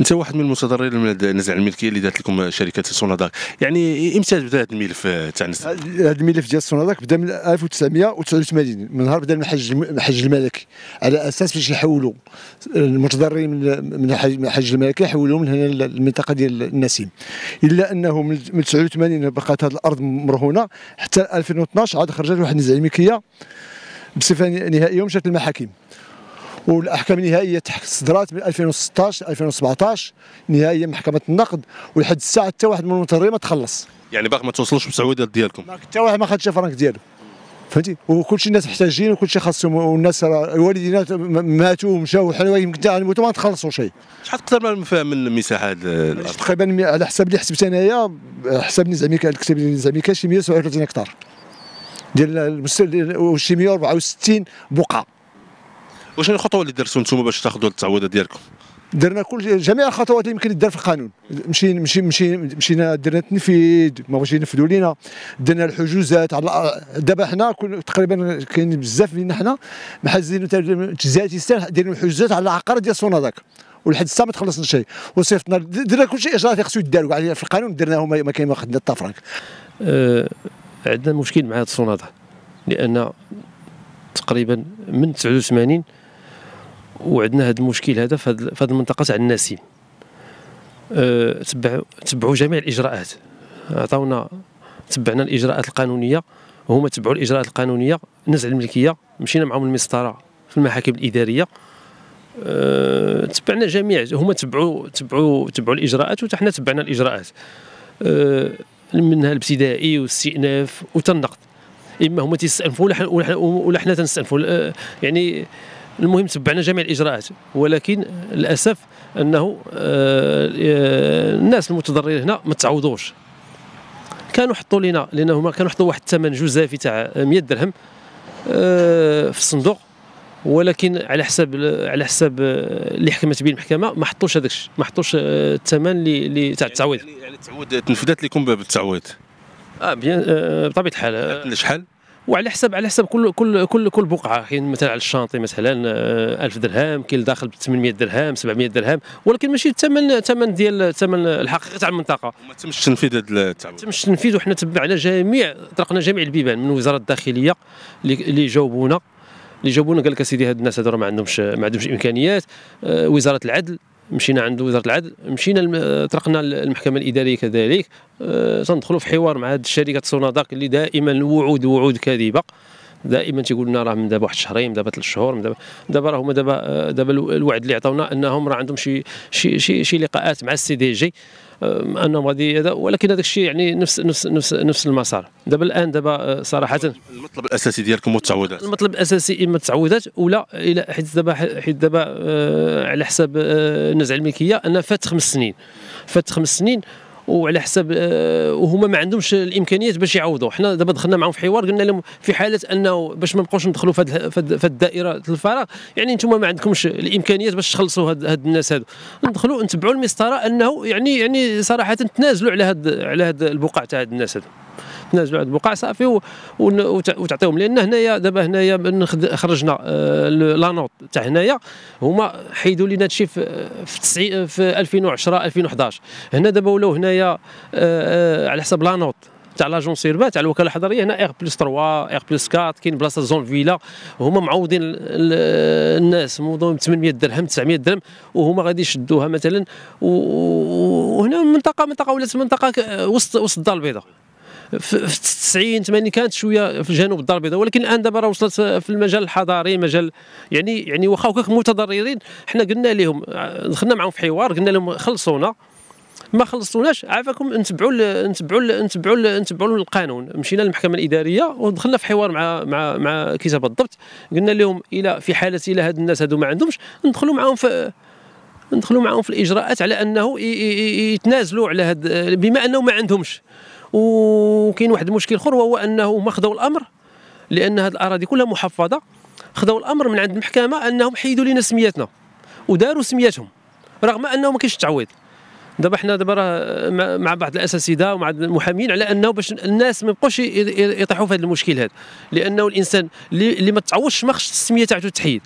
أنت واحد من المتضررين من النزاع الملكية اللي دارت لكم شركة سوناداك. يعني إمتى بدا هذا الملف تاع النزاع هذا الملف ديال سوناداك بدأ من 1989 من نهار بدأ المحج المحج الملكي على أساس باش يحولوا المتضررين من الحج الملكي يحولوهم من هنا للمنطقة ديال النسيم. إلا أنه من 89 بقات هذه الأرض مرهونة حتى 2012 عاد خرجت واحد النزاع الملكية. بصفة نهائية ومشات للمحاكم. والأحكام النهائية صدرات من 2016 2017 نهائية محكمة النقد ولحد الساعة حتى واحد من المضطرين ما تخلص. يعني باقي ما توصلوش بالتعويضات ديالكم حتى واحد ما خدش فرانك ديالو. فهمتي؟ وكل شيء الناس محتاجين وكل شيء خاصهم والناس الوالدين ماتوا ومشاو وحنا يمكن نموتوا ما نتخلصوا شيء. شحال تقدر من مساحة هذه الأرض؟ تقريبا على حسب اللي حسبت أنايا حسب نزعمي كتب نزعمي كان شي 137 هكتار. ديال وشي 164 بقعة. واش الخطوة اللي درتوا أنتم باش تاخذوا التعويضات ديالكم؟ درنا كل جميع الخطوات اللي يمكن يدار في القانون. مشينا مشي مشي مشينا درنا التنفيذ ما بغاوش ينفذوا لينا. درنا الحجوزات على دابا حنا تقريبا كاين بزاف مننا حنا محزين تجزئه يستاهل دايرين الحجوزات على العقار ديال سوناداك ولحد الساعة ما تخلصنا شيء وصيفطنا درنا كل شيء إجراءات خصو يداروا. في القانون درناه ما كاين ما خدنا حتى فرانك أه عندنا مشكل مع هذا السونادا لأن تقريبا من 89 وعندنا هذا المشكل هذا في هذه المنطقة تاع النسيم أه تبعوا تبعوا جميع الإجراءات. عطاونا تبعنا الإجراءات القانونية وهما تبعوا الإجراءات القانونية نزع الملكية مشينا معهم المسطره في المحاكم الإدارية. أه تبعنا جميع هما تبعوا تبعوا تبعوا الإجراءات وحنا تبعنا الإجراءات. أه منها الابتدائي والاستئناف وتنقد إما هما تيستأنفوا ولا حنا تنستأنفوا. يعني المهم تبعنا جميع الإجراءات. ولكن للأسف أنه آه، الناس المتضررين هنا ما تعوضوش. كانوا حطوا لنا لأنه هما كانوا حطوا واحد الثمن جزافي تاع 100 درهم آه، في الصندوق. ولكن على حساب على حساب اللي حكمت به المحكمة ما حطوش هذاك الشيء ما حطوش الثمن اللي تاع التعويض. يعني التعويض تنفذت لكم بالتعويض آه بيان آه بطبيعة الحال شحال؟ وعلى حسب على حسب كل كل كل كل بقعة. كاين مثلا على الشانطي مثلا 1000 آه، درهم كاين داخل ب 800 درهم 700 درهم ولكن ماشي الثمن الثمن ديال الثمن الحقيقي تاع المنطقة. ما تمش تنفيذ هذا التعويض تمش التنفيذ وحنا تبعنا جميع طرقنا جميع البيبان من وزارة الداخلية اللي جاوبونا. اللي جاوبونا قال لك أسيدي هاد الناس هذو ما عندهمش ما عندهمش إمكانيات. آه، وزارة العدل مشينا عند وزارة العدل مشينا طرقنا المحكمة الإدارية كذلك. أه تندخلوا في حوار مع هذه الشركة سوناداك اللي دائما وعود وعود كاذبة. دائما تيقول لنا راه من دابا واحد شهرين من دابا ثلاث شهور من دابا دابا راه هما دابا دابا الوعد اللي عطاونا أنهم راه عندهم شي شي شي, شي لقاءات مع السي دي جي أنهم غادي هذا ولكن هذاك الشيء يعني نفس نفس نفس نفس المسار. دابا الآن دابا آه، صراحة المطلب الأساسي ديالكم هو التعويضات. المطلب الأساسي إما التعويضات ولا إلى حيت دابا حيت دابا آه، على حساب آه، نزع الملكية أن فات خمس سنين فات خمس سنين وعلى حسب آه، وهما ما عندهمش الإمكانيات باش يعوضوا. حنا دابا دخلنا معهم في حوار قلنا لهم في حالة أنه باش ما نبقاوش ندخلوا في الدائره الفراغ يعني أنتم ما عندكمش الإمكانيات باش تخلصوا هاد, هاد الناس هادو. ندخلوا نتبعوا المسطرة أنه يعني يعني صراحة تنازلوا على هاد على هاد البقع تاع هاد الناس هادو. تنازلوا على البقع صافي وتعطيهم. لأن هنايا دابا هنايا خرجنا آه، لا نوت تاع هنايا هما حيدوا لنا هادشي في في, في 2010 2011 هنا دابا ولاو هنايا آه، آه، على حساب لا نوت تاع لاجون سيربا تاع الوكاله الحضريه هنا اير بلس 3 اير بلس 4 كاين بلاصه زون فيلا. هما معوضين الناس موضوع 800 درهم 900 درهم وهما غادي يشدوها مثلا. وهنا منطقه منطقة ولات منطقة وسط وسط الدار البيضاء. في 90 80 كانت شوية في جنوب الدار البيضاء ولكن الآن دابا راه وصلت في المجال الحضاري مجال يعني يعني واخا هكاك متضررين. حنا قلنا لهم دخلنا معهم في حوار قلنا لهم خلصونا. ما خلصوناش عافاكم نتبعوا نتبعوا نتبعوا نتبعوا القانون مشينا للمحكمة الإدارية ودخلنا في حوار مع مع مع كتاب الضبط. قلنا لهم إلى في حالة إلى هاد الناس هادو ما عندهمش ندخلوا معهم في ندخلوا معهم في الإجراءات على أنه يتنازلوا على هاد بما أنه ما عندهمش. وكاين واحد المشكل اخر وهو انه ما خذوا الامر لأن هذه الاراضي كلها محفظة خذوا الامر من عند المحكمة انهم حيدوا لنا سمياتنا وداروا سمياتهم رغم انه ما كاينش التعويض. دابا حنا دابا راه مع بعض الأساتذة ومع المحامين على انه باش الناس ما يبقوش يطيحوا في هذا المشكل هذا لأنه الإنسان اللي ما تعوضش ما خصش السمية تاعته تحيد.